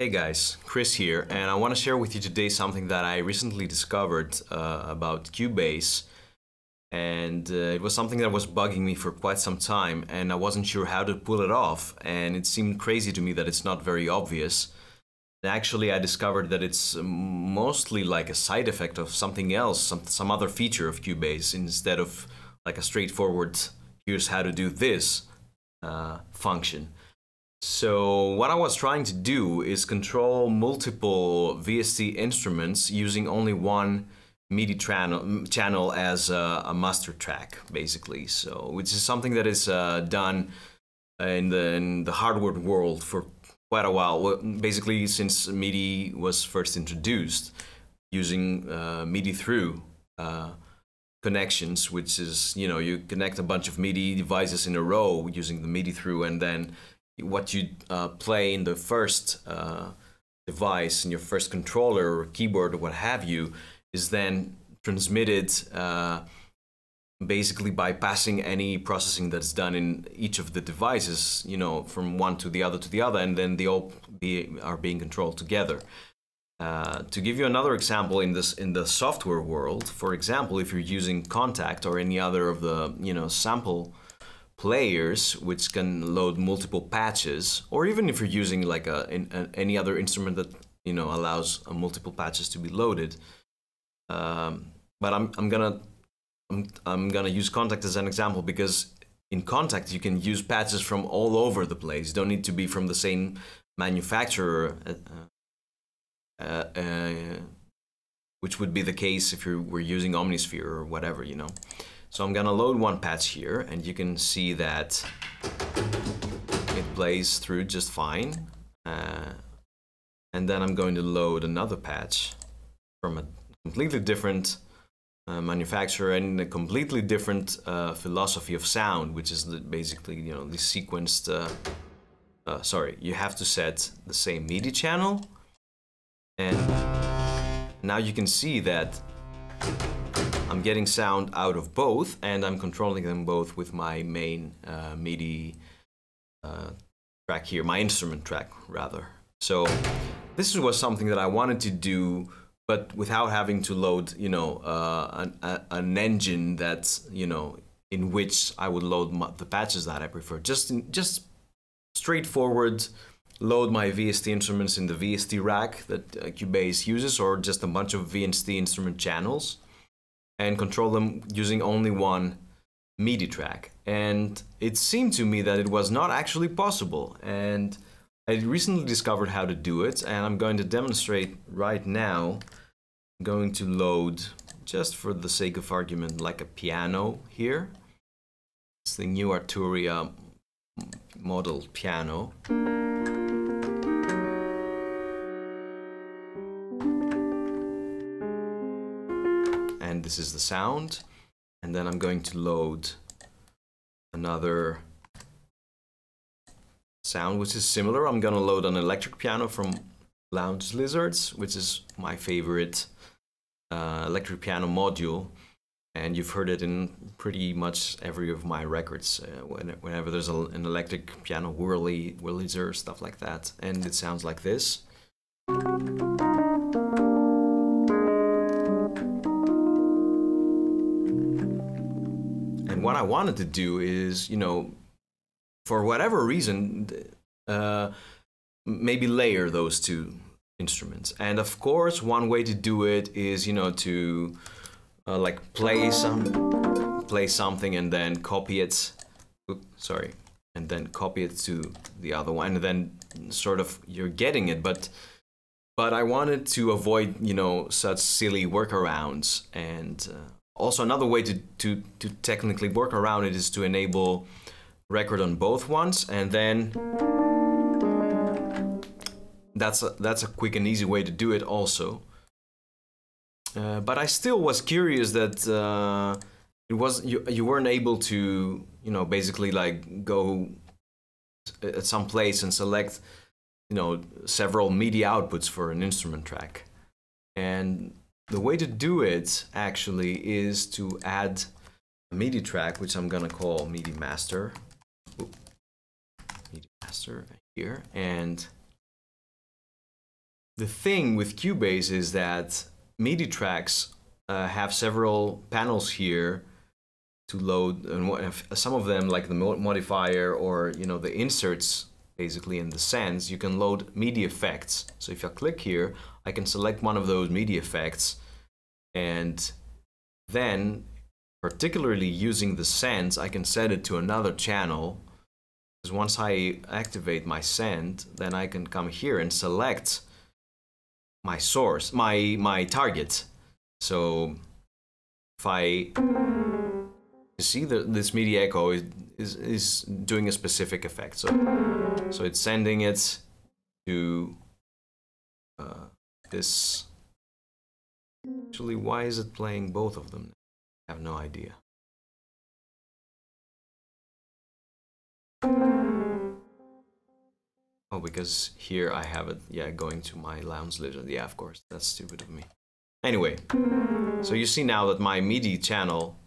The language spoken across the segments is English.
Hey guys, Chris here, and I want to share with you today something that I recently discovered uh, about Cubase. And uh, it was something that was bugging me for quite some time, and I wasn't sure how to pull it off. And it seemed crazy to me that it's not very obvious. And actually, I discovered that it's mostly like a side effect of something else, some, some other feature of Cubase, instead of like a straightforward, here's how to do this uh, function. So what I was trying to do is control multiple VST instruments using only one MIDI channel, as a, a, master track, basically. So which is something that is uh, done in the, in the hardware world for quite a while. Basically, since MIDI was first introduced, using uh, MIDI through uh, connections, which is you know you connect a bunch of MIDI devices in a row using the MIDI through, and then what you uh, play in the first uh, device, in your first controller or keyboard or what have you, is then transmitted uh, basically bypassing any processing that's done in each of the devices, you know, from one to the other to the other, and then they all be, are being controlled together. Uh, to give you another example in this in the software world, for example, if you're using Kontakt or any other of the you know sample players which can load multiple patches or even if you're using like a, in, a any other instrument that you know allows uh, multiple patches to be loaded um, but I'm, I'm gonna I'm, I'm gonna use Kontakt as an example because in Kontakt you can use patches from all over the place. You don't need to be from the same manufacturer uh, uh, uh which would be the case if you were using Omnisphere or whatever you know so I'm gonna load one patch here and you can see that it plays through just fine. Uh, and then I'm going to load another patch from a completely different uh, manufacturer and a completely different uh, philosophy of sound, which is the, basically, you know, the sequenced, uh, uh, sorry, you have to set the same MIDI channel. And now you can see that I'm getting sound out of both and I'm controlling them both with my main uh, MIDI uh, track here, my instrument track rather. So this was something that I wanted to do but without having to load, you know, uh, an, an, engine that's, you know, in which I would load my, the patches that I prefer. Just, in, just straightforward, load my VST instruments in the VST rack that uh, Cubase uses, or just a bunch of VST instrument channels and control them using only one MIDI track. And it seemed to me that it was not actually possible. And I recently discovered how to do it, and I'm going to demonstrate right now. I'm going to load, just for the sake of argument, like a piano here. It's the new Arturia model piano. This is the sound and then I'm going to load another sound which is similar. I'm gonna load an electric piano from Lounge Lizards which is my favorite uh, electric piano module and you've heard it in pretty much every of my records uh, whenever there's a, an electric piano whirly, Wurlitzer, stuff like that and it sounds like this. What I wanted to do is, you know, for whatever reason, uh, maybe layer those two instruments. And of course, one way to do it is, you know, to uh, like play some, play something and then copy it. Oops, sorry, and then copy it to the other one, and then sort of you're getting it, but. But I wanted to avoid, you know, such silly workarounds and uh, also, another way to, to, to technically work around it is to enable record on both ones and then that's a, that's a quick and easy way to do it also. Uh, but I still was curious that uh, it was you, you weren't able to you know basically like go at some place and select you know several MIDI outputs for an instrument track and the way to do it actually is to add a MIDI track, which I'm gonna call MIDI master. MIDI master here, and the thing with Cubase is that MIDI tracks uh, have several panels here to load, and some of them, like the modifier or you know the inserts, basically in the Sends, you can load MIDI effects. So if I click here, I can select one of those MIDI effects, and then, particularly using the Sends, I can set it to another channel. Because once I activate my send, then I can come here and select my source, my, my target. So if I you see that this MIDI echo is, is, is doing a specific effect. So, so it's sending it to uh, this. Actually, why is it playing both of them? I have no idea. Oh, because here I have it, yeah, going to my lounge lizard. Yeah, of course, that's stupid of me. Anyway, so you see now that my MIDI channel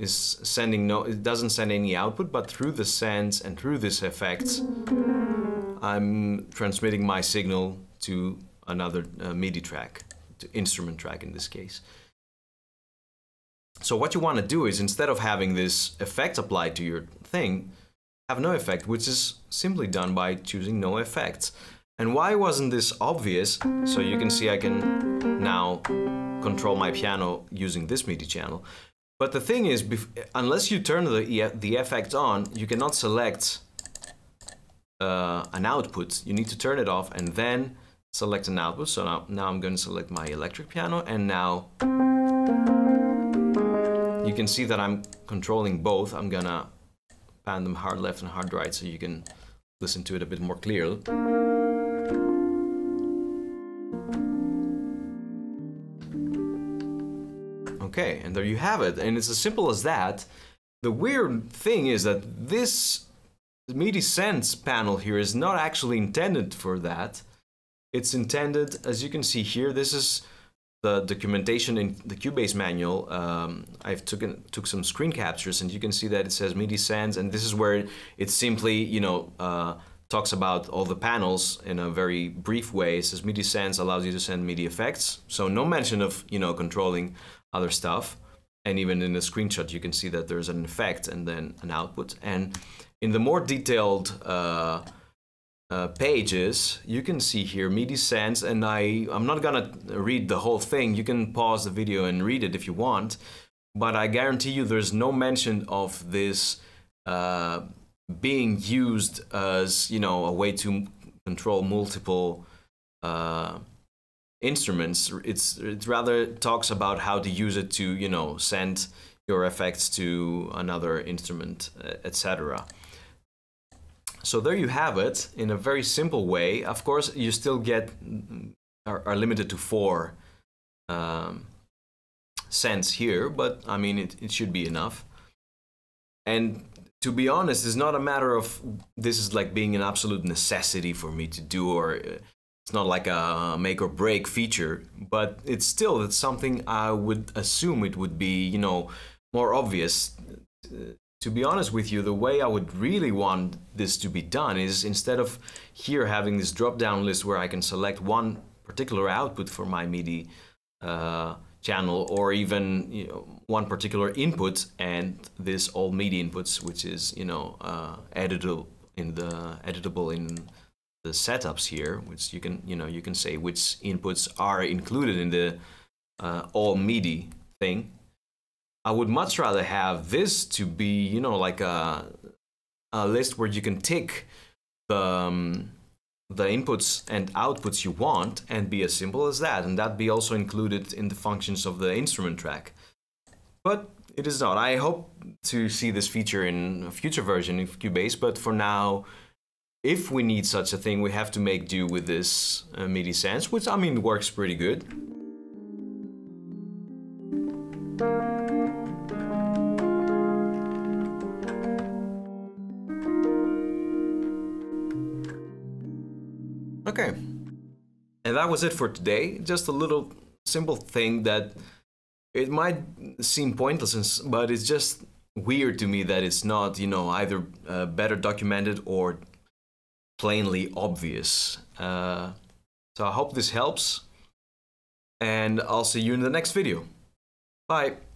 is sending no, it doesn't send any output, but through the sends and through this effects, I'm transmitting my signal to another uh, MIDI track, to instrument track in this case. So what you want to do is instead of having this effect applied to your thing, have no effect, which is simply done by choosing no effects. And why wasn't this obvious? So you can see I can now control my piano using this MIDI channel. But the thing is, unless you turn the, the effect on, you cannot select uh, an output. You need to turn it off and then select an output. So now, now I'm going to select my electric piano and now you can see that I'm controlling both. I'm gonna pan them hard left and hard right so you can listen to it a bit more clearly. Okay, and there you have it. And it's as simple as that. The weird thing is that this MIDI Sends panel here is not actually intended for that. It's intended, as you can see here, this is the documentation in the Cubase manual, um, I've took, took some screen captures and you can see that it says MIDI Sends and this is where it, simply, you know, uh, talks about all the panels in a very brief way. It says MIDI Sends allows you to send MIDI effects. So no mention of, you know, controlling other stuff. And even in the screenshot, you can see that there's an effect and then an output. And in the more detailed uh, uh, pages, you can see here MIDI Sends, and I, I'm not gonna read the whole thing. You can pause the video and read it if you want, but I guarantee you there's no mention of this uh, being used as, you know, a way to control multiple uh, instruments. It's, it rather talks about how to use it to, you know, send your effects to another instrument, etc. So there you have it in a very simple way. Of course, you still get are, are limited to four um, sends here, but I mean it, it should be enough. And to be honest, it's not a matter of this is like being an absolute necessity for me to do, or uh, it's not like a make or break feature. But it's still it's something I would assume it would be, you know, more obvious uh, to be honest with you, the way I would really want this to be done is instead of here having this drop-down list where I can select one particular output for my MIDI uh, channel or even you know, one particular input and this all MIDI inputs, which is you know uh, editable in the editable in the setups here, which you can you know you can say which inputs are included in the uh, all MIDI thing I would much rather have this to be, you know, like a, a list where you can tick the, um, the inputs and outputs you want and be as simple as that. And that be also included in the functions of the instrument track. But it is not. I hope to see this feature in a future version of Cubase, but for now, if we need such a thing, we have to make do with this uh, MIDI Sends, which I mean works pretty good. Okay. And that was it for today. Just a little simple thing that it might seem pointless, but it's just weird to me that it's not, you know, either uh, better documented or plainly obvious. Uh, So I hope this helps, and I'll see you in the next video. Bye.